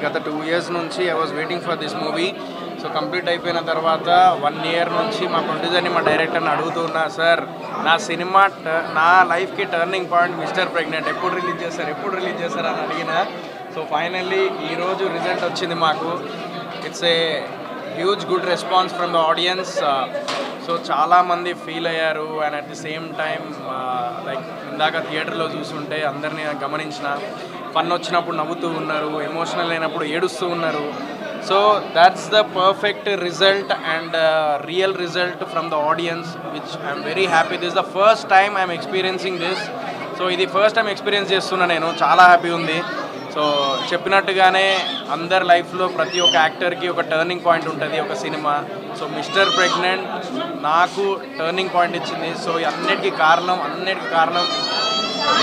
గత two years నుంచి I was waiting for this movie so complete అయిపోయిన తర్వాత వన్ ఇయర్ నుంచి మా ప్రొడ్యూసర్ని మా డైరెక్టర్ని అడుగుతున్నా సార్ నా సినిమా ట- నా లైఫ్కి టర్నింగ్ పాయింట్ మిస్టర్ ప్రెగ్నెంట్ ఎప్పుడు రిలీజ్ చేస్తారు? ఎప్పుడు రిలీజ్ చేస్తారు? అని అడిగిన. సో ఫైనల్లీ ఈరోజు రిజల్ట్ వచ్చింది మాకు. It's a huge good response from the audience so చాలామంది ఫీల్ అయ్యారు. And at the same time like ఇందాక థియేటర్లో చూస్తుంటే అందరినీ గమనించిన. ఫన్ వచ్చినప్పుడు నవ్వుతూ ఉన్నారు ఎమోషనల్ అయినప్పుడు ఏడుస్తూ ఉన్నారు. So that's the perfect result and real result from the audience which I'm very happy this the first time I'm experiencing this so ఇది ఫస్ట్ టైం ఎక్స్పీరియన్స్ చేస్తున్నా నేను. చాలా హ్యాపీ ఉంది. సో చెప్పినట్టుగానే అందరి లైఫ్లో ప్రతి ఒక్క యాక్టర్కి ఒక టర్నింగ్ పాయింట్ ఉంటుంది ఒక సినిమా. సో మిస్టర్ ప్రెగ్నెంట్ నాకు టర్నింగ్ పాయింట్ ఇచ్చింది. సో అన్నిటికీ కారణం అన్నిటికీ కారణం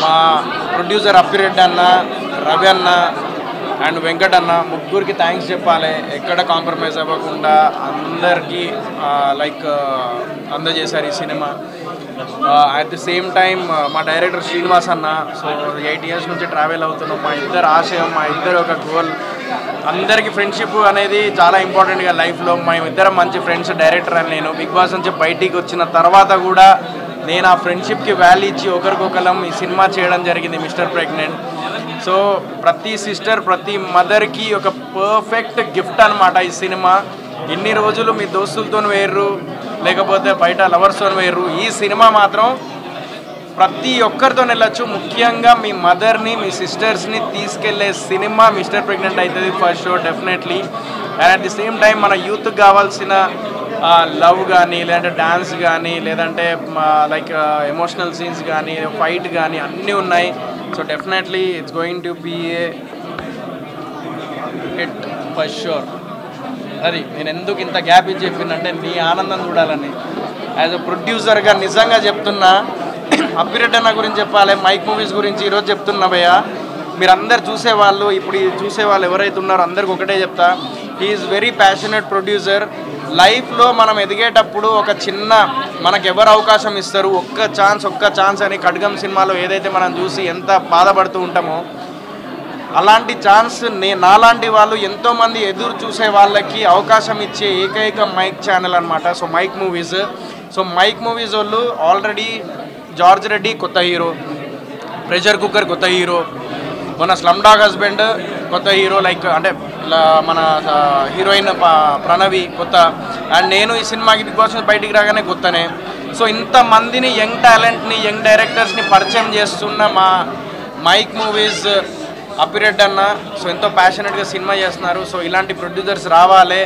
మా ప్రొడ్యూసర్ అప్పిరెడ్డి అన్న. రవి అన్న అండ్ వెంకట్ అన్న ముగ్గురికి థ్యాంక్స్ చెప్పాలి. ఎక్కడ కాంప్రమైజ్ అవ్వకుండా అందరికీ లైక్ అందజేశారు ఈ సినిమా. అట్ ది సేమ్ టైం మా డైరెక్టర్ శ్రీనివాస్ అన్న సో ఎయిట్ ఇయర్స్ నుంచి ట్రావెల్ అవుతున్నాం. మా ఇద్దరు ఆశయం మా ఇద్దరు ఒక గోల్ అందరికీ ఫ్రెండ్షిప్ అనేది చాలా ఇంపార్టెంట్గా లైఫ్లో మేమిద్దరం మంచి ఫ్రెండ్స్ డైరెక్టర్ అని నేను. బిగ్ బాస్ నుంచి బయటికి వచ్చిన తర్వాత కూడా నేను ఆ ఫ్రెండ్షిప్కి వాల్యూ ఇచ్చి ఒకరికొకరం ఈ సినిమా చేయడం జరిగింది మిస్టర్ ప్రెగ్నెంట్. సో ప్రతి సిస్టర్ ప్రతి మదర్కి ఒక పర్ఫెక్ట్ గిఫ్ట్ అనమాట ఈ సినిమా. ఇన్ని రోజులు మీ దోస్తులతో వేర్రు లేకపోతే బయట లవర్స్తో వేర్రు ఈ సినిమా మాత్రం ప్రతి ఒక్కరితో వెళ్ళొచ్చు. ముఖ్యంగా మీ మదర్ని మీ సిస్టర్స్ని తీసుకెళ్ళే సినిమా మిస్టర్ ప్రెగ్నెంట్ అవుతుంది first show definitely. And at the same time మన యూత్కి కావాల్సిన లవ్ కానీ లేదంటే డ్యాన్స్ కానీ లేదంటే లైక్ ఎమోషనల్ సీన్స్ కానీ ఫైట్ కానీ అన్నీ ఉన్నాయి. So definitely it's going to be a hit for sure అది నేను ఎందుకు ఇంత గ్యాప్ ఇచ్చి చెప్పిందంటే నీ ఆనందం చూడాలని. యాజ్ అ ప్రొడ్యూసర్గా నిజంగా చెప్తున్నా అప్పిరెడ్డి గురించి చెప్పాలి మైక్ మూవీస్ గురించి ఈరోజు చెప్తున్నా భయ్య. మీరందరు చూసేవాళ్ళు ఇప్పుడు చూసేవాళ్ళు ఎవరైతే ఉన్నారో అందరికి ఒకటే చెప్తా. హీఈస్ వెరీ ప్యాషనెట్ ప్రొడ్యూసర్ లైఫ్లో మనం ఎదిగేటప్పుడు ఒక చిన్న మనకు ఎవరు అవకాశం ఇస్తారు ఒక్క ఛాన్స్ ఒక్క ఛాన్స్ అని ఖడ్గం సినిమాలో ఏదైతే మనం చూసి ఎంత బాధపడుతూ ఉంటామో అలాంటి ఛాన్స్ నే నాలాంటి వాళ్ళు ఎంతోమంది ఎదురు చూసే వాళ్ళకి అవకాశం ఇచ్చే ఏకైక మైక్ ఛానల్ అనమాట so Mic Movies. So Mic Movies వాళ్ళు ఆల్రెడీ జార్జ్ రెడ్డి కొత్త హీరో ప్రెషర్ కుక్కర్ కొత్త హీరో మన స్లమ్ డాగ్ హస్బెండ్ కొత్త హీరో లైక్ అంటే మన హీరోయిన్ ప్రణవి కొత్త అండ్ నేను ఈ సినిమాకి బిగ్ బాస్ బయటికి రాగానే కొత్తనే. సో ఇంతమందిని యంగ్ టాలెంట్ని యంగ్ డైరెక్టర్స్ని పరిచయం చేస్తున్న మా మైక్ మూవీస్ అప్పిరెడ్ అన్న సో ఎంతో ప్యాషనెట్గా సినిమా చేస్తున్నారు. సో ఇలాంటి ప్రొడ్యూసర్స్ రావాలి.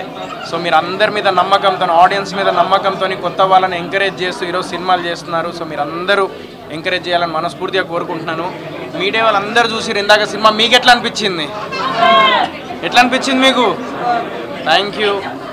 సో మీరు అందరి మీద నమ్మకంతో ఆడియన్స్ మీద నమ్మకంతో కొత్త వాళ్ళని ఎంకరేజ్ చేస్తూ ఈరోజు సినిమాలు చేస్తున్నారు. సో మీరు అందరూ ఎంకరేజ్ చేయాలని మనస్ఫూర్తిగా కోరుకుంటున్నాను. మీడియా వాళ్ళందరూ చూసి ఇందాక సినిమా మీకు ఎట్లా అనిపించింది? ఎట్లా అనిపించింది మీకు? Thank you